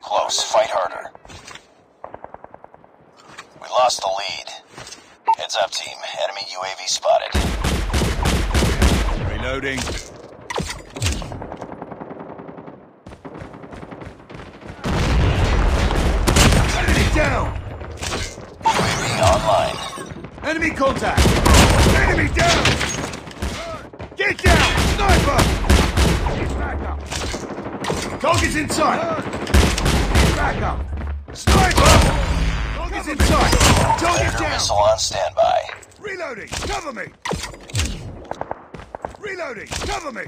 Close. Fight harder. We lost the lead. Heads up, team. Enemy UAV spotted. Reloading. Enemy down! UAV online. Enemy contact! Enemy down! Get down! Sniper! Back up! Target's in sight! Back up! Sniper! Target's in sight! Target down! missile on standby. Reloading! Cover me! Reloading! Cover me!